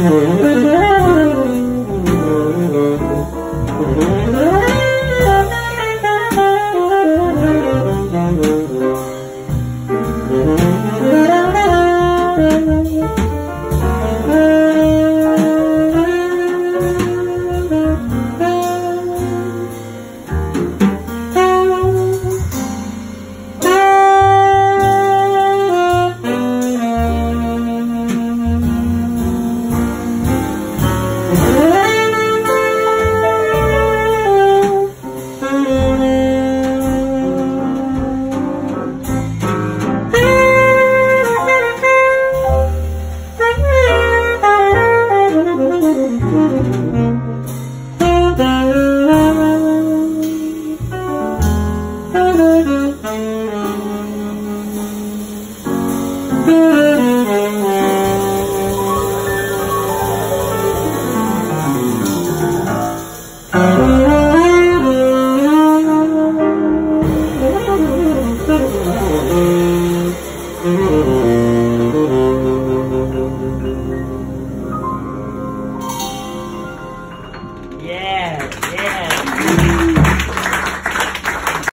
Yeah.